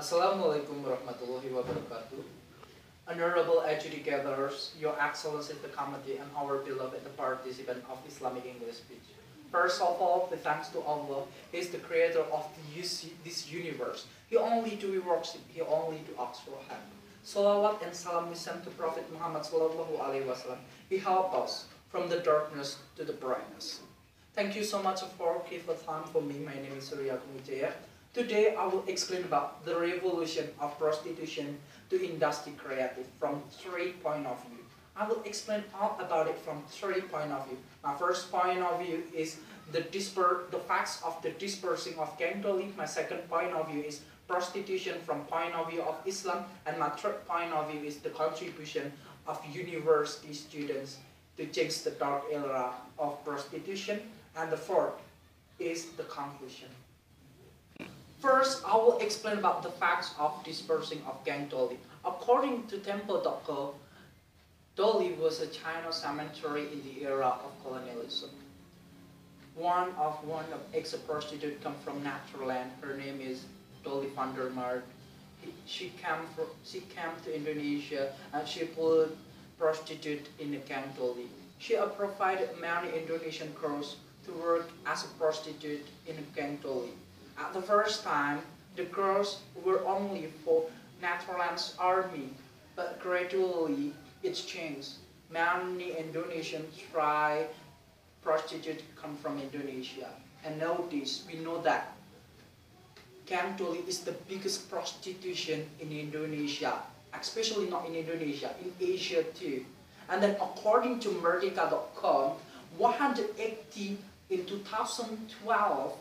Assalamualaikum warahmatullahi wabarakatuh. Honorable educators, Your Excellency the Committee, and our beloved participant of Islamic English speech. First of all, the thanks to Allah, He is the creator of this universe. He only do worship, He only do acts for Him. Salawat and salam we send to Prophet Muhammad Sallallahu Alaihi Wasallam. He helped us from the darkness to the brightness. Thank you so much for giving time for me. My name is Surya Kumujaya. Today I will explain about the revolution of prostitution to industry creative from three point of view. I will explain all about it from three point of view. My first point of view is the disper the facts of the dispersing of gang My second point of view is prostitution from point of view of Islam. And my third point of view is the contribution of university students to change the dark era of prostitution. And the fourth is the conclusion. First, I will explain about the facts of dispersing of gang Dolly. According to Tempo.co, Dolly was a China cemetery in the era of colonialism. One of one of ex-prostitute come from natural land. Her name is Dolly van. She came from, she came to Indonesia and she put prostitute in the camp Dolly. She provided many Indonesian girls to work as a prostitute in the camp Dolly. At the first time, the girls were only for Netherlands army, but gradually it changed. Many Indonesians try prostitute come from Indonesia. And nowadays, we know that Camp Dolly is the biggest prostitution in Indonesia, especially not in Indonesia, in Asia too. And then according to Merdeka.com, 180 in 2012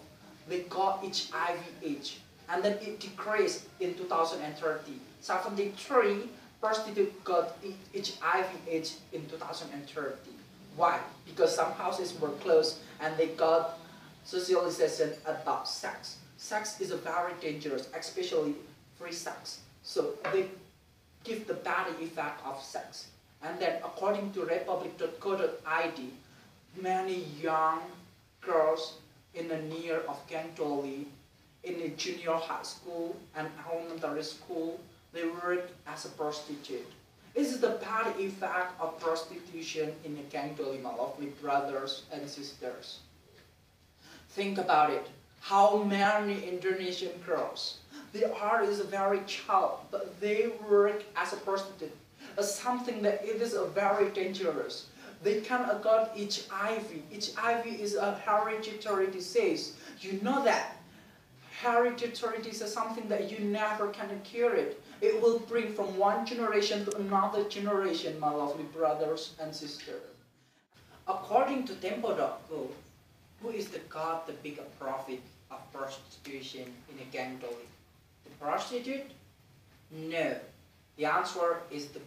they got HIV AIDS, and then it decreased in 2030. 73 prostitutes got HIV AIDS in 2030. Why? Because some houses were closed and they got socialization about sex. Sex is very dangerous, especially free sex. So they give the bad effect of sex. And then according to Republika.co.id, many young girls in the near of Gang Dolly, in the junior high school and elementary school, they work as a prostitute. This is the bad effect of prostitution in the Gang Dolly, my lovely brothers and sisters. Think about it. How many Indonesian girls, they are is very child, but they work as a prostitute. Something that it is a very dangerous they can got HIV. HIV is a hereditary disease. You know that. Hereditary disease is something that you never can cure it. It will bring from one generation to another generation, my lovely brothers and sisters. According to Tempo.co, who is the god the bigger profit of prostitution in a gang The prostitute? No. The answer is the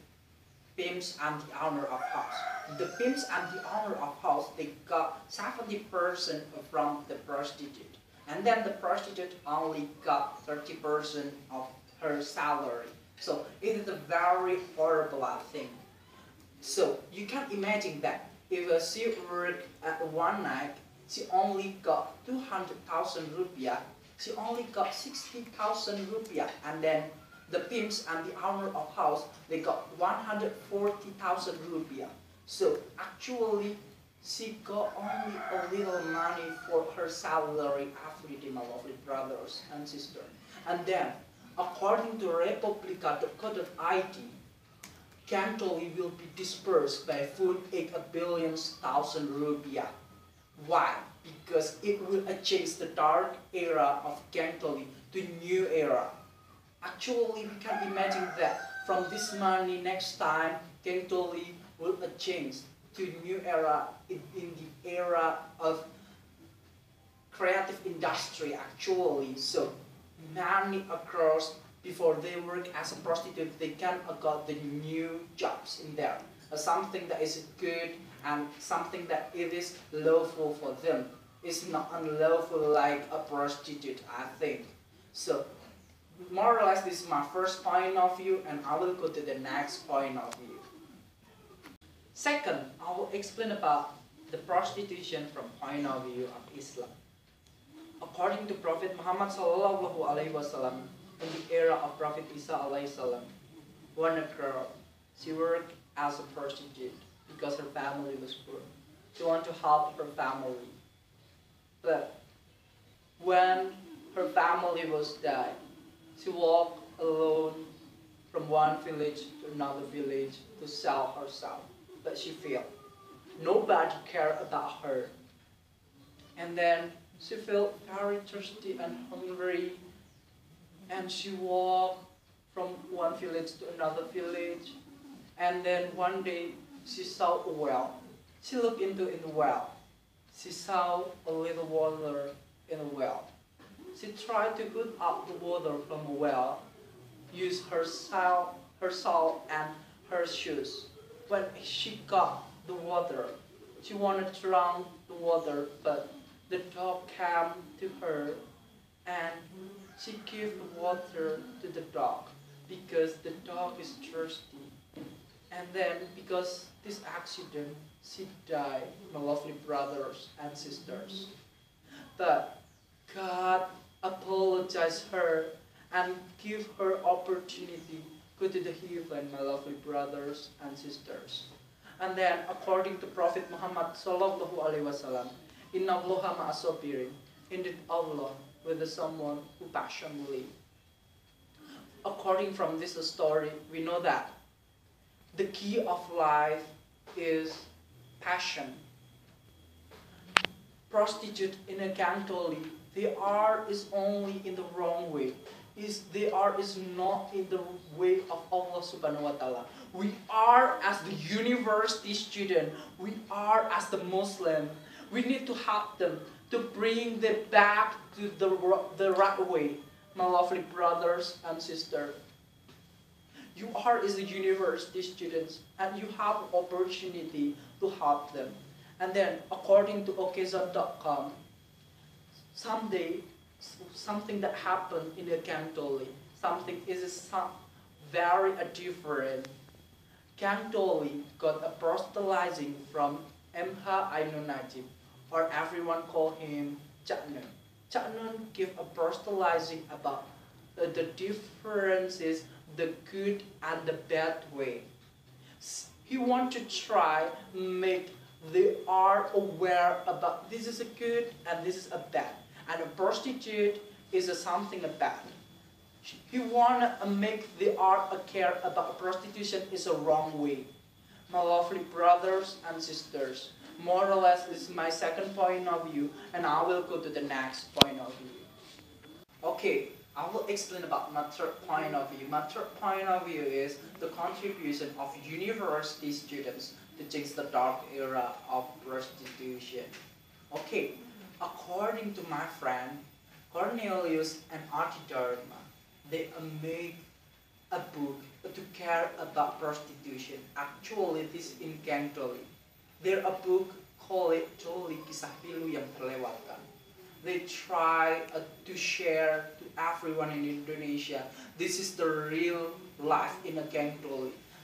pimps and the owner of house. The pimps and the owner of house, they got 70% from the prostitute. And then the prostitute only got 30% of her salary. So it is a very horrible thing. So you can imagine that if she worked at one night, she only got 200,000 rupiah, she only got 60,000 rupiah, and then the pimps and the owner of house, they got 140,000 rupiah. So actually, she got only a little money for her salary after the lovely brothers and sister. And then, according to Republika.co.id, Cantoli will be dispersed by 48 billion thousand rupiah. Why? Because it will change the dark era of Gang Dolly to new era. Actually, we can imagine that from this money next time, Gang Dolly will change to new era in, in the era of creative industry actually. So many across before they work as a prostitute, they can got the new jobs in there. Something that is good and something that it is lawful for them. It's not unlawful like a prostitute, I think. So more or less this is my first point of view and I will go to the next point of view. Second, I will explain about the prostitution from point of view of Islam. According to Prophet Muhammad Sallallahu Alaihi Wasallam, in the era of Prophet Isa alayhi salam, when a girl, she worked as a prostitute because her family was poor. She wanted to help her family. But when her family was died, she walked alone from one village to another village to sell herself. But she failed. Nobody cared about her. And then she felt very thirsty and hungry. And she walked from one village to another village. And then one day she saw a well. She looked into in the well. She saw a little water in a well. She tried to put up the water from a well, use her salt, her salt and her shoes. When she got the water, she wanted to drown the water, but the dog came to her and she gave the water to the dog because the dog is thirsty. And then because this accident, she died, my lovely brothers and sisters. But God apologized her and give her opportunity go to the heaven, my lovely brothers and sisters. And then, according to Prophet Muhammad Sallallahu Alaihi Wasallam, Inna Allah ma'asobirin, indeed Allah with someone who passionately. According from this story, we know that the key of life is passion. Prostitute in a Gang Dolly, they are is only in the wrong way. Is they are is not in the way of Allah subhanahu wa ta'ala. We are as the university student, we are as the Muslim. We need to help them to bring them back to the, the right way. My lovely brothers and sisters. You are as a university students and you have opportunity to help them. And then according to Okezone.com, someday something that happened in the Gang Dolly, something is some very different. Gang Dolly got a proselytizing from Emha Ainun Nadjib, or everyone call him Cak Nun. Chaknun give a proselytizing about uh, the differences, the good and the bad way. He want to try make they are aware about this is a good and this is a bad. And a prostitute is a something bad. He want to make the art a care about prostitution is a wrong way. My lovely brothers and sisters, more or less this is my second point of view and I will go to the next point of view. Okay, I will explain about my third point of view. My third point of view is the contribution of university students to change the dark era of prostitution. Okay, according to my friend Cornelius and Archidharma, they made a book to care about prostitution. Actually, this is in Gang Dolly. There's a book called it Dolly Kisah Pilu Yang Terlewatkan. They try uh, to share to everyone in Indonesia. This is the real life in a.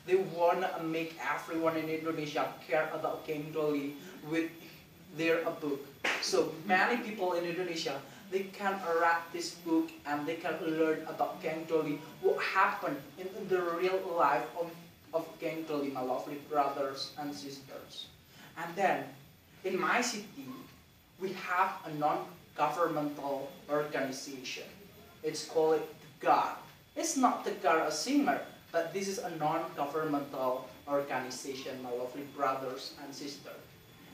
They want to make everyone in Indonesia care about Gang Dolly with their a book. So many people in Indonesia, they can read this book and they can learn about Gang Dolly, what happened in the real life of, of Gang Dolly, my lovely brothers and sisters. And then, in my city, we have a non-governmental organization. It's called the God. It's not the God a singer, but this is a non-governmental organization, my lovely brothers and sisters.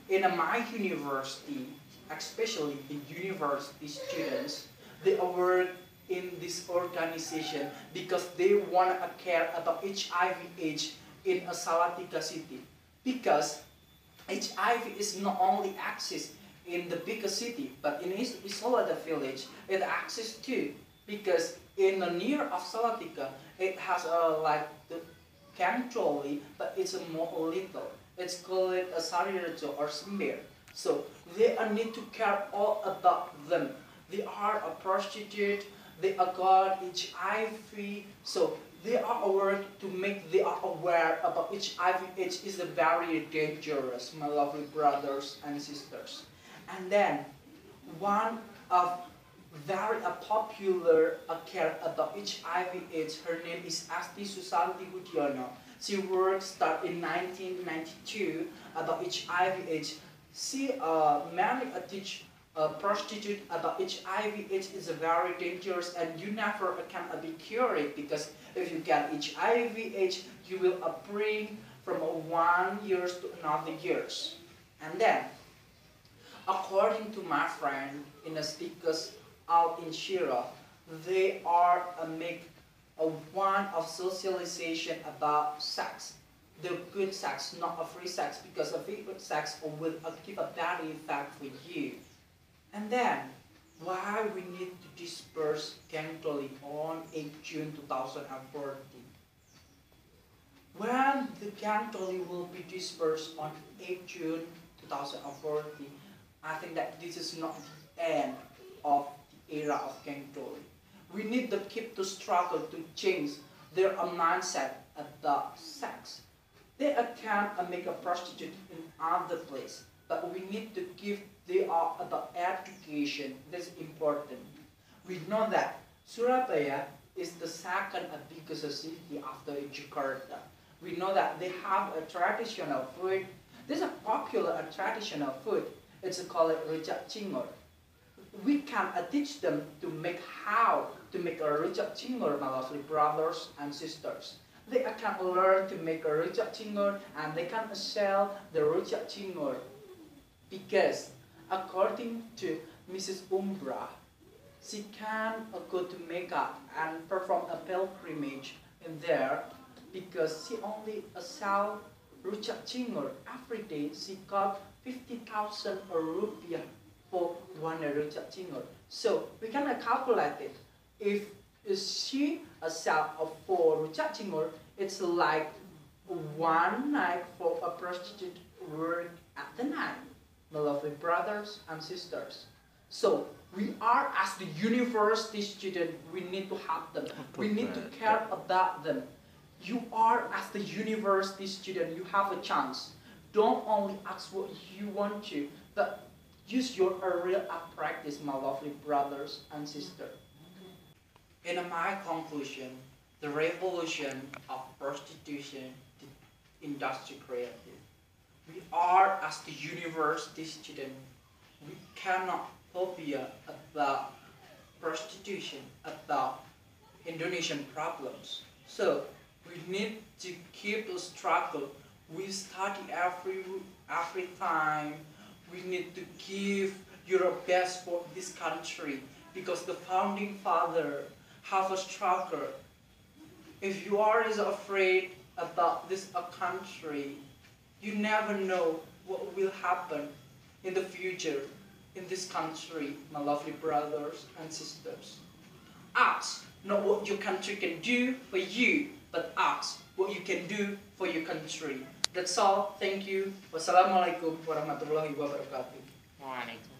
In my university, especially the university students, they work in this organization because they want to care about HIV AIDS in a Salatiga city. Because HIV is not only access in the bigger city, but in Isolada village, it access too. Because in the near of Salatiga, it has a like the Gang Dolly, but it's a more little. It's called a Sarirejo or Sembir. So they need to care all about them. They are a prostitute, they are got HIV, so they are aware to make they are aware about HIV AIDS is very dangerous, my lovely brothers and sisters. And then one of very a popular uh, care about HIV AIDS. Her name is Esthi Susanti Hudiono. She worked start in 1992 about HIV AIDS. She uh, uh, teach uh, prostitute about HIV AIDS is very dangerous and you never can be cured because if you get HIV AIDS, you will bring from one years to another years. And then, according to my friend in the speakers out in Shira, they are uh, make a one of socialization about sex. The good sex, not a free sex, because a free sex will give a bad effect with you. And then, why we need to disperse gang on 8 June 2014? When the gang will be dispersed on 8 June 2014, I think that this is not the end of the era of dwelling. We need to keep to struggle to change their mindset about sex. They can make a prostitute in other place, but we need to give they are education. That's important. We know that Surabaya is the second biggest city after Jakarta. We know that they have a traditional food. There's a popular a traditional food. It's called rujak cingur we can teach them to make how to make a rujak cingur, my lovely brothers and sisters. They can learn to make a rujak cingur and they can sell the rujak cingur because according to Mrs. Umbra, she can go to Mecca and perform a pilgrimage in there because she only sell rujak cingur every day. She got 50,000 rupiah for one cingur. So we can calculate it. If she a four rujak cingur, it's like one night for a prostitute work at the night. My lovely brothers and sisters. So we are as the university student, we need to help them. We need to care about them. You are as the university student, you have a chance. Don't only ask what you want to, but Use your real practice, my lovely brothers and sisters. In my conclusion, the revolution of prostitution industry created. We are, as the university student, we cannot phobia about prostitution, about Indonesian problems. So we need to keep the struggle. We study every every time we need to give your best for this country because the founding father have a struggle. If you are is afraid about this country, you never know what will happen in the future in this country, my lovely brothers and sisters. Ask not what your country can do for you, but ask what you can do for your country. That's all. Thank you. Wassalamualaikum warahmatullahi wabarakatuh. Waalaikumsalam.